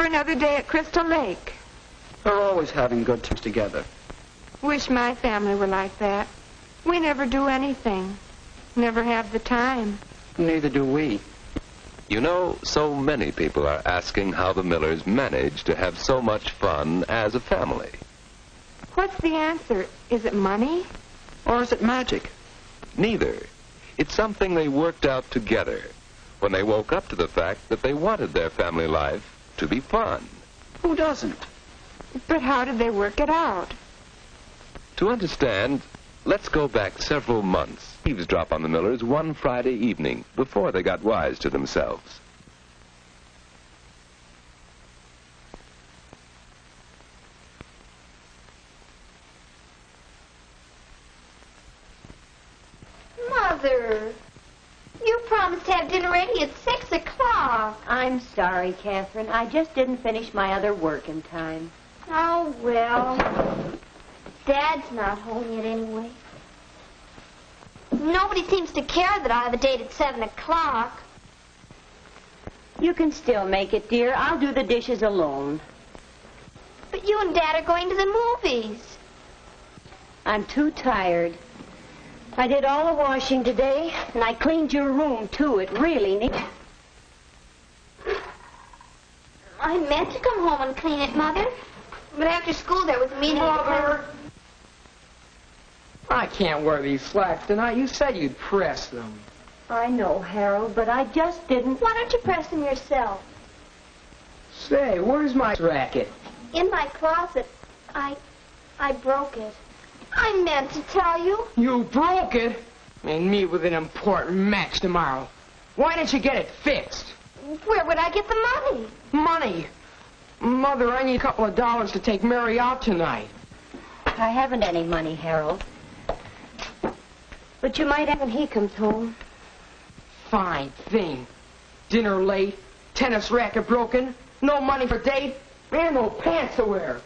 Millers again. Off for another day at Crystal Lake. They're always having good times together. Wish my family were like that. We never do anything. Never have the time. Neither do we. You know, so many people are asking how the Millers manage to have so much fun as a family. What's the answer? Is it money? Or is it magic? Neither. It's something they worked out together when they woke up to the fact that they wanted their family life to be fun. Who doesn't? But how did they work it out? To understand, let's go back several months. Eavesdrop on the Millers one Friday evening before they got wise to themselves. Mother, you promised to have dinner ready at 6 o'clock. I'm sorry, Catherine. I just didn't finish my other work in time. Oh, well. Dad's not home yet anyway. Nobody seems to care that I have a date at 7 o'clock. You can still make it, dear. I'll do the dishes alone. But you and Dad are going to the movies. I'm too tired. I did all the washing today, and I cleaned your room, too. It really needs... I meant to come home and clean it, Mother. But after school there was a meeting. Mother! I can't wear these slacks tonight. You said you'd press them. I know, Harold, but I just didn't... Why don't you press them yourself? Say, where's my racket? In my closet. I... I broke it. I meant to tell you. You broke it? And meet with an important match tomorrow. Why didn't you get it fixed? Where would I get the money? Money. Mother, I need a couple of dollars to take Mary out tonight. I haven't any money, Harold. But you might have when he comes home. Fine thing. Dinner late, tennis racket broken, no money for date, and no pants to wear.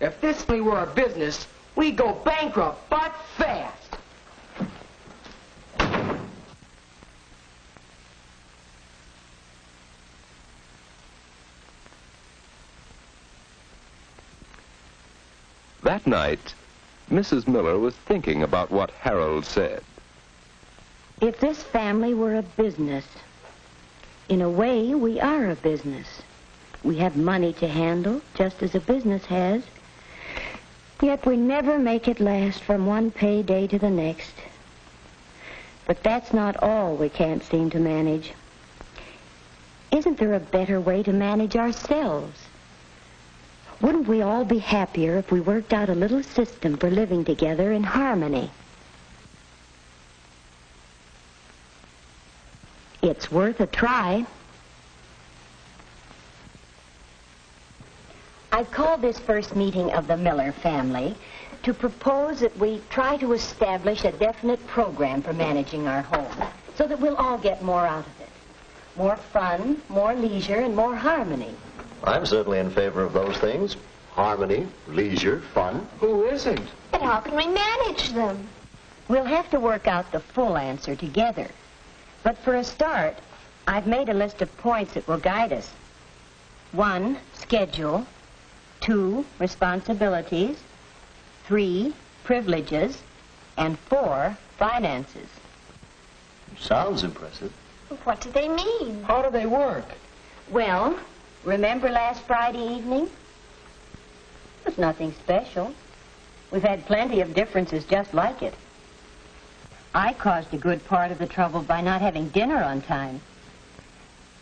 If this thing were a business, we'd go bankrupt, but fast. That night, Mrs. Miller was thinking about what Harold said. If this family were a business, in a way, we are a business. We have money to handle, just as a business has. Yet we never make it last from one payday to the next. But that's not all we can't seem to manage. Isn't there a better way to manage ourselves? Wouldn't we all be happier if we worked out a little system for living together in harmony? It's worth a try. I've called this first meeting of the Miller family to propose that we try to establish a definite program for managing our home so that we'll all get more out of it. More fun, more leisure, and more harmony. I'm certainly in favor of those things. Harmony, leisure, fun. Who isn't? But how can we manage them? We'll have to work out the full answer together. But for a start, I've made a list of points that will guide us. One, schedule. Two, responsibilities. Three, privileges. And four, finances. Sounds impressive. What do they mean? How do they work? Well, remember last Friday evening? It was nothing special. We've had plenty of differences just like it. I caused a good part of the trouble by not having dinner on time.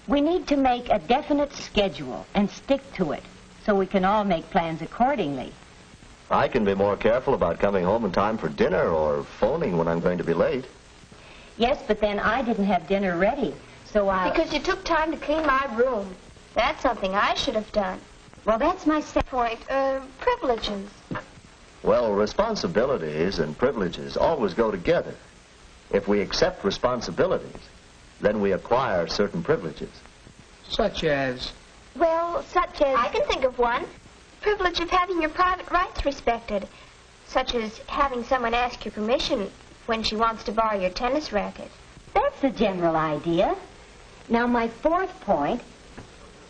We need to make a definite schedule and stick to it so we can all make plans accordingly. I can be more careful about coming home in time for dinner or phoning when I'm going to be late. Yes, but then I didn't have dinner ready, so I... Because you took time to clean my room. That's something I should have done. Well, that's my second Point, uh, privileges. Well, responsibilities and privileges always go together. If we accept responsibilities, then we acquire certain privileges. Such as? Well, such as... I can think of one. Privilege of having your private rights respected. Such as having someone ask your permission when she wants to borrow your tennis racket. That's the general idea. Now, my fourth point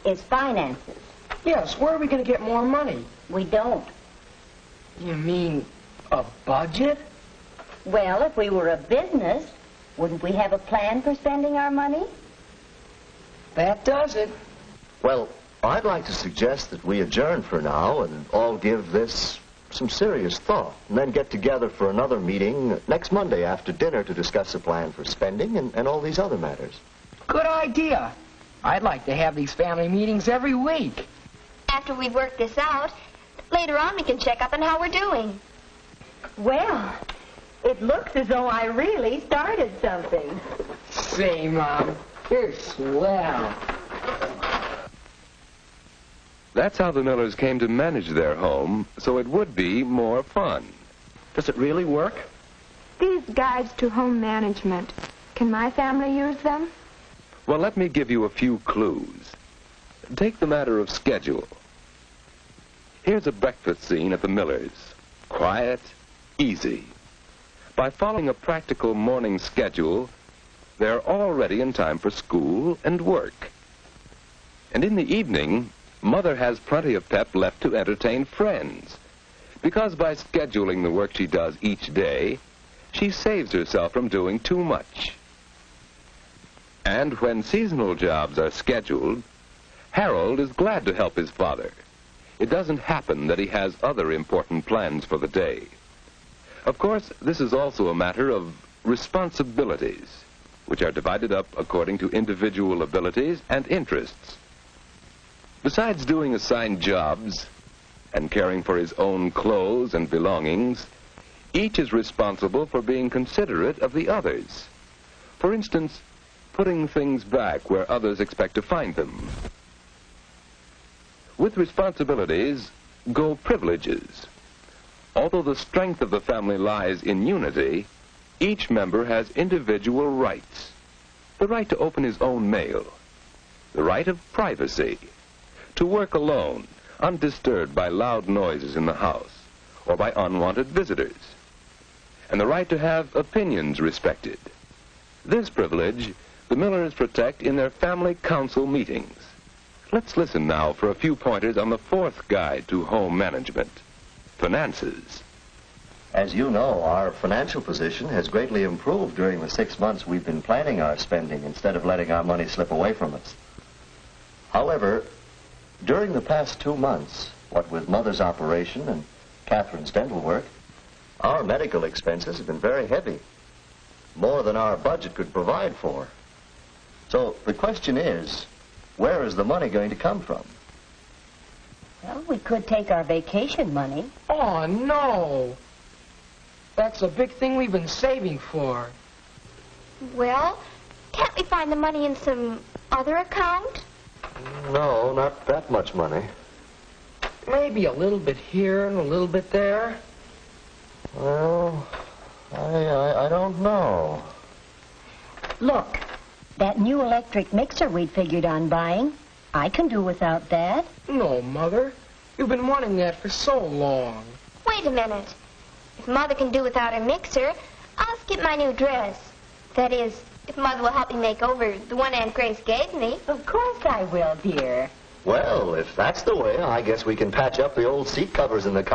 is finances. Yes, where are we going to get more money? We don't. You mean a budget? Well, if we were a business, wouldn't we have a plan for spending our money? That does it. Well, I'd like to suggest that we adjourn for now and all give this some serious thought, and then get together for another meeting next Monday after dinner to discuss a plan for spending and, and all these other matters. Good idea. I'd like to have these family meetings every week. After we've worked this out, later on we can check up on how we're doing. Well, it looks as though I really started something. Say, Mom, you're swell. That's how the Millers came to manage their home, so it would be more fun. Does it really work? These guides to home management, can my family use them? Well, let me give you a few clues. Take the matter of schedule. Here's a breakfast scene at the Millers. Quiet, easy. By following a practical morning schedule, they're all ready in time for school and work. And in the evening, Mother has plenty of pep left to entertain friends. Because by scheduling the work she does each day, she saves herself from doing too much. And when seasonal jobs are scheduled, Harold is glad to help his father. It doesn't happen that he has other important plans for the day. Of course, this is also a matter of responsibilities, which are divided up according to individual abilities and interests. Besides doing assigned jobs and caring for his own clothes and belongings, each is responsible for being considerate of the others. For instance, putting things back where others expect to find them. With responsibilities go privileges. Although the strength of the family lies in unity, each member has individual rights. The right to open his own mail, the right of privacy, to work alone, undisturbed by loud noises in the house or by unwanted visitors, and the right to have opinions respected. This privilege the Millers protect in their family council meetings. Let's listen now for a few pointers on the fourth guide to home management, finances. As you know, our financial position has greatly improved during the six months we've been planning our spending instead of letting our money slip away from us. However, during the past two months, what with Mother's operation and Catherine's dental work, our medical expenses have been very heavy. More than our budget could provide for. So the question is, where is the money going to come from? Well, we could take our vacation money. Oh, no. That's a big thing we've been saving for. Well, can't we find the money in some other account? No, not that much money. Maybe a little bit here and a little bit there. Well, I, I, I don't know. Look, that new electric mixer we'd figured on buying, I can do without that. No, Mother. You've been wanting that for so long. Wait a minute. If Mother can do without her mixer, I'll skip my new dress. That is, if Mother will help me make over the one Aunt Grace gave me. Of course I will, dear. Well, if that's the way, I guess we can patch up the old seat covers in the car.